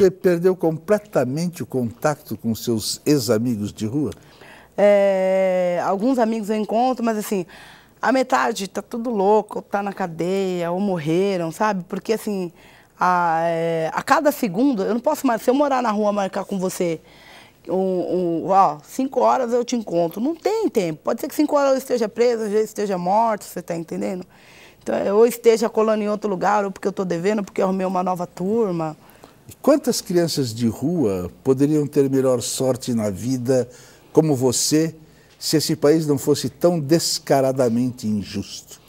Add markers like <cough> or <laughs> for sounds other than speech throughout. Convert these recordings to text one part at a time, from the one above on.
Você perdeu completamente o contato com seus ex-amigos de rua? É, alguns amigos eu encontro, mas assim, a metade tá tudo louco, tá na cadeia, ou morreram, sabe? Porque assim, a, é, a cada segundo, eu não posso mais, se eu morar na rua marcar com você, um, um, ó, cinco horas eu te encontro. Não tem tempo. Pode ser que cinco horas eu esteja presa, já esteja morto, você tá entendendo? Então, ou esteja colando em outro lugar, ou porque eu estou devendo, porque eu arrumei uma nova turma. Quantas crianças de rua poderiam ter melhor sorte na vida como você se esse país não fosse tão descaradamente injusto?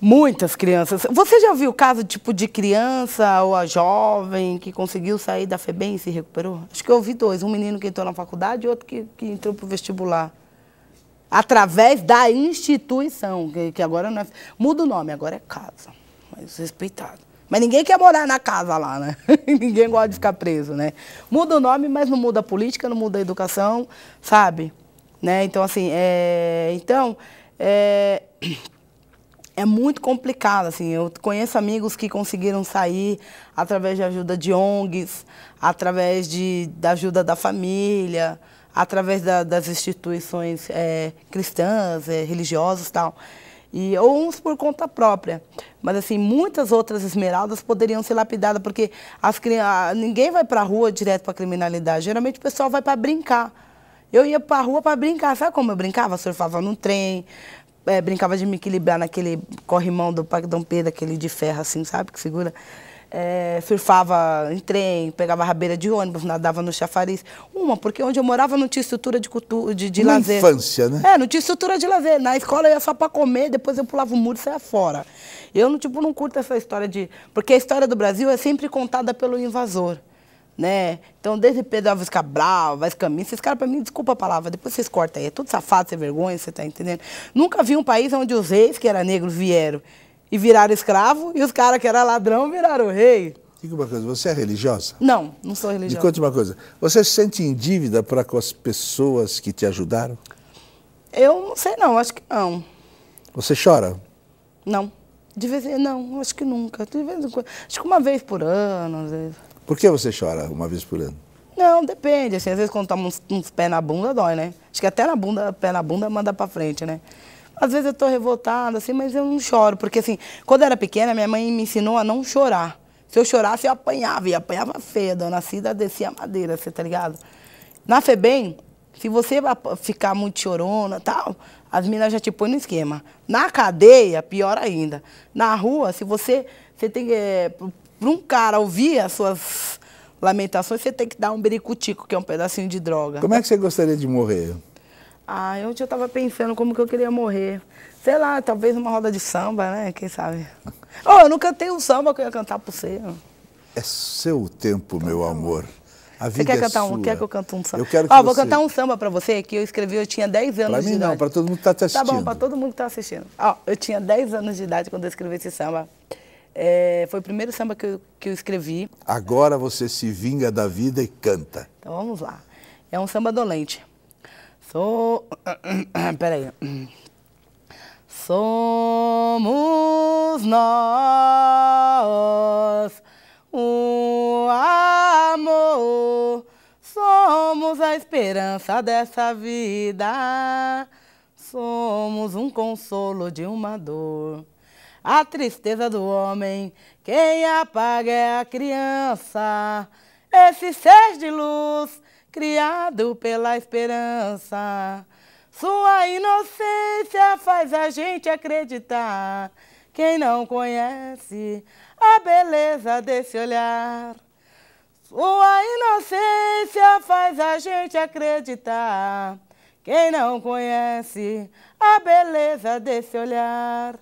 Muitas crianças. Você já viu caso tipo de criança ou a jovem que conseguiu sair da FEBEM e se recuperou? Acho que eu ouvi dois, um menino que entrou na faculdade e outro que, que entrou para o vestibular. Através da instituição, que, que agora não é. Muda o nome, agora é casa. Mas respeitado. Mas ninguém quer morar na casa lá, né? <laughs> ninguém gosta de ficar preso, né? Muda o nome, mas não muda a política, não muda a educação, sabe? Né? Então, assim, é... Então, é... <clears throat> é muito complicado, assim. Eu conheço amigos que conseguiram sair através de ajuda de ONGs, através de, da ajuda da família, através da, das instituições é, cristãs, é, religiosas e tal e ou uns por conta própria. Mas assim, muitas outras esmeraldas poderiam ser lapidadas, porque as ninguém vai para a rua direto para criminalidade. Geralmente o pessoal vai para brincar. Eu ia para a rua para brincar. Sabe como eu brincava? Surfava num trem, é, brincava de me equilibrar naquele corrimão do Parque Dom Pedro, aquele de ferro assim, sabe? Que segura é, surfava em trem, pegava rabeira de ônibus, nadava no chafariz. Uma, porque onde eu morava não tinha estrutura de, cultura, de, de lazer. infância, né? É, não tinha estrutura de lazer. Na escola eu ia só para comer, depois eu pulava o muro e saia fora. Eu não, tipo, não curto essa história de... Porque a história do Brasil é sempre contada pelo invasor. Né? Então, desde Pedro Alves Cabral, Vaz Caminho, esses caras, para mim, desculpa a palavra, depois vocês cortam aí, é tudo safado, sem vergonha, você tá entendendo? Nunca vi um país onde os reis, que eram negros, vieram e viraram escravo, e os caras que eram ladrão viraram rei. Diga uma coisa, você é religiosa? Não, não sou religiosa. Me conte uma coisa, você se sente em dívida para com as pessoas que te ajudaram? Eu não sei não, acho que não. Você chora? Não. De vez em não, acho que nunca. De vez em quando. Acho que uma vez por ano, às vezes. Por que você chora uma vez por ano? Não, depende. Assim, às vezes quando toma uns, uns pés na bunda, dói, né? Acho que até na bunda, pé na bunda manda pra frente, né? Às vezes eu estou revoltada, assim, mas eu não choro, porque assim, quando eu era pequena, minha mãe me ensinou a não chorar. Se eu chorasse, eu apanhava, e apanhava feia, dona Cida descia a madeira, você tá ligado? Na FEBEM, se você ficar muito chorona tal, as meninas já te põem no esquema. Na cadeia, pior ainda. Na rua, se você, você tem que, é, para um cara ouvir as suas lamentações, você tem que dar um bericutico, que é um pedacinho de droga. Como é que você gostaria de morrer? Ah, ontem eu estava pensando como que eu queria morrer. Sei lá, talvez uma roda de samba, né? Quem sabe? Oh, eu não cantei um samba que eu ia cantar por você. É seu tempo, meu amor. A vida você quer é cantar sua. um? Quer que eu cante um samba? Eu quero que Ó, vou cantar um samba para você que eu escrevi, eu tinha 10 anos pra de mim, idade. não, para todo mundo que está te assistindo. Tá bom, para todo mundo que está assistindo. Ó, eu tinha 10 anos de idade quando eu escrevi esse samba. É, foi o primeiro samba que eu, que eu escrevi. Agora você se vinga da vida e canta. Então vamos lá. É um samba dolente. <coughs> Peraí. Somos nós o amor, somos a esperança dessa vida, somos um consolo de uma dor. A tristeza do homem, quem apaga é a criança, esse ser de luz criado pela esperança. Sua inocência faz a gente acreditar. Quem não conhece a beleza desse olhar. Sua inocência faz a gente acreditar. Quem não conhece a beleza desse olhar.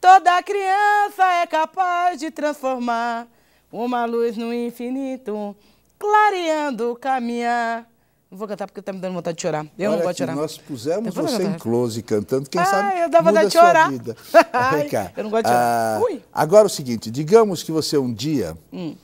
Toda criança é capaz de transformar uma luz no infinito clareando o caminhar. Não vou cantar porque tá me dando vontade de chorar. Eu Olha não gosto de chorar. nós pusemos você em canto. close cantando, quem Ai, sabe eu dá vontade de chorar. vida. <laughs> Ai, cá. eu não gosto de chorar. Ah, Ui. agora o seguinte, digamos que você um dia Hum.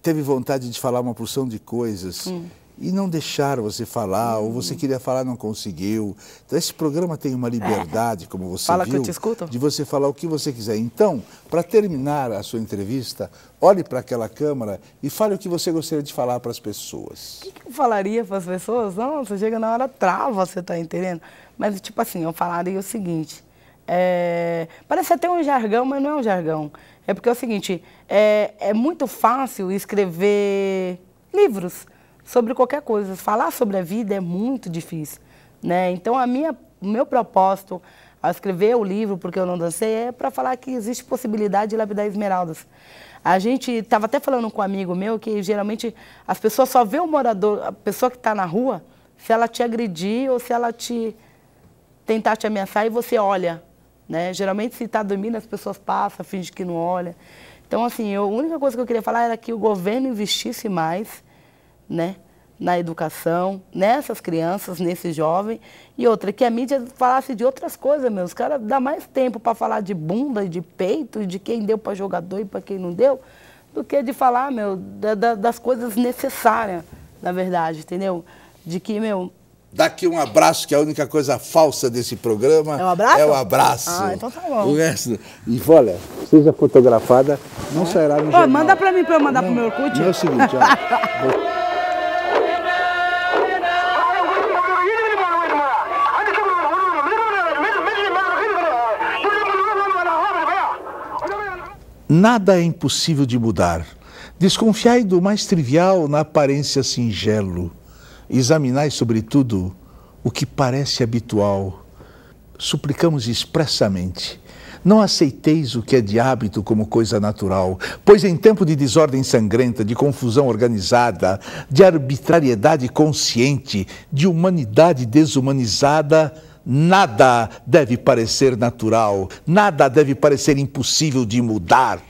teve vontade de falar uma porção de coisas Hum. E não deixaram você falar, ou você queria falar não conseguiu. Então esse programa tem uma liberdade, como você Fala viu, que eu te escuto. de você falar o que você quiser. Então, para terminar a sua entrevista, olhe para aquela câmera e fale o que você gostaria de falar para as pessoas. O que, que eu falaria para as pessoas? Nossa, chega na hora, trava, você tá entendendo? Mas, tipo assim, eu falaria o seguinte. é, parece até um jargão, mas não é um jargão. É porque é o seguinte, é, é muito fácil escrever livros sobre qualquer coisa. Falar sobre a vida é muito difícil. Né? Então, a minha, o meu propósito ao escrever o livro, porque eu não dancei, é para falar que existe possibilidade de lapidar esmeraldas. A gente estava até falando com um amigo meu que geralmente as pessoas só vê o morador, a pessoa que está na rua, se ela te agredir ou se ela te tentar te ameaçar e você olha. Né? Geralmente, se está dormindo, as pessoas passam, fingem que não olha. Então, assim, eu, a única coisa que eu queria falar era que o governo investisse mais né, na educação, nessas crianças, nesses jovens. E outra, que a mídia falasse de outras coisas, meu. Os caras dão mais tempo para falar de bunda, de peito, e de quem deu para jogador e para quem não deu, do que de falar, meu, da, da, das coisas necessárias, na verdade, entendeu? De que, meu, Daqui um abraço, que é a única coisa falsa desse programa. É um abraço? É o abraço. Ah, então tá bom. O resto. E olha, seja fotografada, não sairá no Ô, jornal. manda para mim para eu mandar pro meu Orkut. Não é o seguinte, ó. <laughs> Nada é impossível de mudar. Desconfiai do mais trivial na aparência singelo. Examinai, sobretudo, o que parece habitual. Suplicamos expressamente. Não aceiteis o que é de hábito como coisa natural, pois em tempo de desordem sangrenta, de confusão organizada, de arbitrariedade consciente, de humanidade desumanizada, nada deve parecer natural, nada deve parecer impossível de mudar.